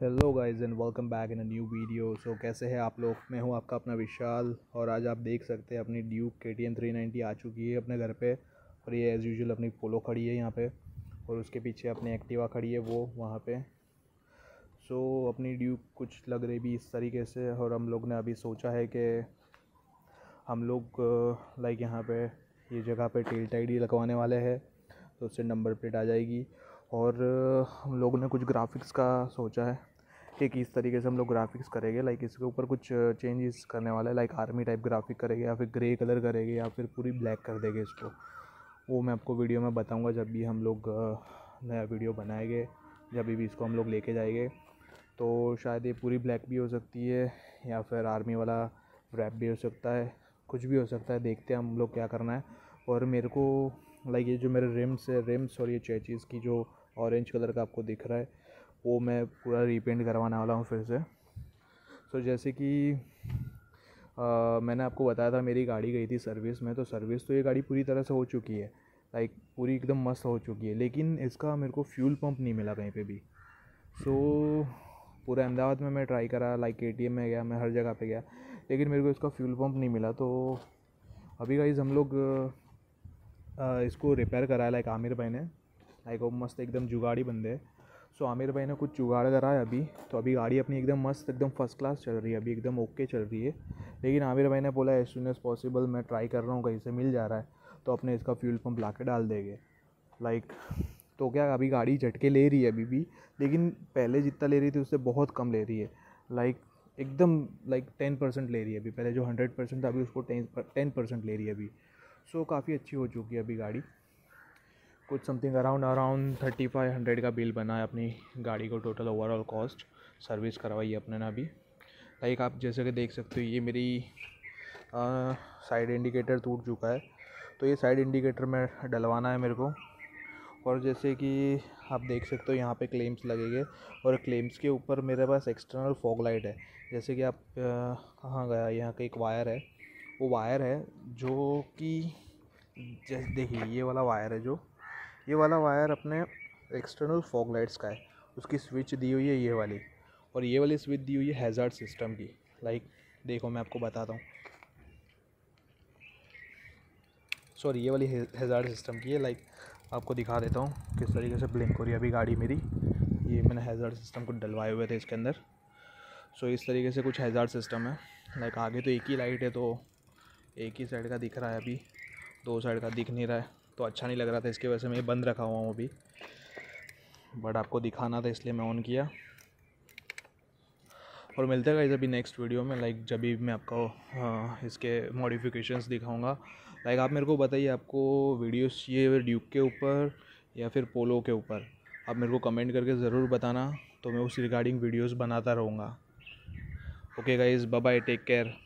Hello guys and welcome back in a new video so कैसे हैं आप लोग? मैं हूँ आपका अपना विशाल और आज आप देख सकते हैं अपनी Duke K T M three ninety आ चुकी है अपने घर पे और ये एज़ यूजल अपनी पोलो खड़ी है यहाँ पे और उसके पीछे अपनी एक्टिवा खड़ी है वो वहाँ पे। सो so, अपनी ड्यूक कुछ लग रही भी इस तरीके से और हम लोग ने अभी सोचा है कि हम लोग लाइक यहाँ पर ये जगह पर टेल टाइड लगवाने वाले हैं तो उससे नंबर प्लेट आ जाएगी और हम लोगों ने कुछ ग्राफिक्स का सोचा है। कि किस तरीके से हम लोग ग्राफिक्स करेंगे लाइक इसके ऊपर कुछ चेंजेस करने वाला है लाइक आर्मी टाइप ग्राफिक करेंगे या फिर ग्रे कलर करेंगे या फिर पूरी ब्लैक कर देंगे इसको। वो मैं आपको वीडियो में बताऊँगा जब भी हम लोग नया वीडियो बनाएँगे, जब भी इसको हम लोग लेके जाएँगे। तो शायद ये पूरी ब्लैक भी हो सकती है या फिर आर्मी वाला रैप भी हो सकता है, कुछ भी हो सकता है, देखते हैं हम लोग क्या करना है। और मेरे को लाइक ये जो मेरे रिम्स है रिम्स और ये चेचीज़ की जो ऑरेंज कलर का आपको दिख रहा है वो मैं पूरा रीपेंट करवाने वाला हूँ फिर से। सो so, जैसे कि मैंने आपको बताया था मेरी गाड़ी गई थी सर्विस में तो सर्विस तो ये गाड़ी पूरी तरह से हो चुकी है। लाइक पूरी एकदम मस्त हो चुकी है लेकिन इसका मेरे को फ्यूल पंप नहीं मिला कहीं पे भी। सो so, पूरे अहमदाबाद में मैं ट्राई करा लाइक के में गया मैं हर जगह पे गया लेकिन मेरे को इसका फ्यूल पंप नहीं मिला तो अभी गाइज़ हम लोग इसको रिपेयर कराया लाइक आमिर भाई ने। लाइक वो मस्त एकदम जुगाड़ी बंदे सो आमिर भाई ने कुछ जुगाड़ करा है अभी। तो अभी गाड़ी अपनी एकदम मस्त, एकदम फ़र्स्ट क्लास चल रही है। अभी एकदम ओके चल रही है। लेकिन आमिर भाई ने बोला एज सुन एज़ पॉसिबल मैं ट्राई कर रहा हूँ, कहीं से मिल जा रहा है। तो अपने इसका फ्यूल पम्प ला के डाल देंगे। लाइक तो क्या अभी गाड़ी झटके ले रही है अभी भी? लेकिन पहले जितना ले रही थी, उससे बहुत कम ले रही है। लाइक एकदम लाइक टेन परसेंट ले रही है अभी। पहले जो हंड्रेड परसेंट था, अभी उसको टेन परसेंट ले रही है अभी। सो काफ़ी अच्छी हो चुकी है अभी गाड़ी। कुछ something around around thirty five hundred का बिल बना है अपनी गाड़ी को टोटल ओवरऑल कॉस्ट सर्विस करवाई अपने ना अभी। लाइक आप जैसे कि देख सकते हो, ये मेरी साइड इंडिकेटर टूट चुका है। तो ये साइड इंडिकेटर में डलवाना है मेरे को। और जैसे कि आप देख सकते हो, यहाँ पे क्लेम्स लगेंगे। और क्लेम्स के ऊपर मेरे पास एक्सटर्नल फॉग लाइट है। जैसे कि आप कहाँ गया? यहाँ का एक वायर है। वो वायर है जो कि, जैसे देखिए, ये वाला वायर है जो ये वाला वायर अपने एक्सटर्नल फॉग लाइट्स का है। उसकी स्विच दी हुई है ये वाली। और ये वाली स्विच दी हुई है हैज़ार्ड सिस्टम की। लाइक देखो मैं आपको बताता हूँ। सॉरी ये वाली हैज़ार्ड सिस्टम की है। लाइक आपको दिखा देता हूँ किस तरीके से ब्लिंक हो रही है अभी गाड़ी मेरी। ये मैंने हैज़ार्ड सिस्टम को डलवाए हुए थे इसके अंदर। सो इस तरीके से कुछ हैज़ार्ड सिस्टम है। लाइक आगे तो एक ही लाइट है तो एक ही साइड का दिख रहा है अभी। दो साइड का दिख नहीं रहा है। तो अच्छा नहीं लग रहा था इसकी वजह से मैं बंद रखा हुआ हूँ अभी। बट आपको दिखाना था इसलिए मैं ऑन किया। और मिलते हैं अभी नेक्स्ट वीडियो में लाइक जब भी मैं आपको हाँ, इसके मॉडिफिकेशंस दिखाऊँगा। लाइक आप मेरे को बताइए आपको वीडियोस चाहिए ड्यूक के ऊपर या फिर पोलो के ऊपर? आप मेरे को कमेंट करके ज़रूर बताना तो मैं उस रिगार्डिंग वीडियोस बनाता रहूँगा। Okay guys bye take care